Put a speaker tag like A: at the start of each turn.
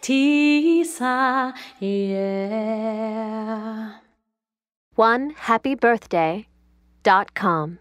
A: Tisa, yeah.
B: One happy birthday dot com.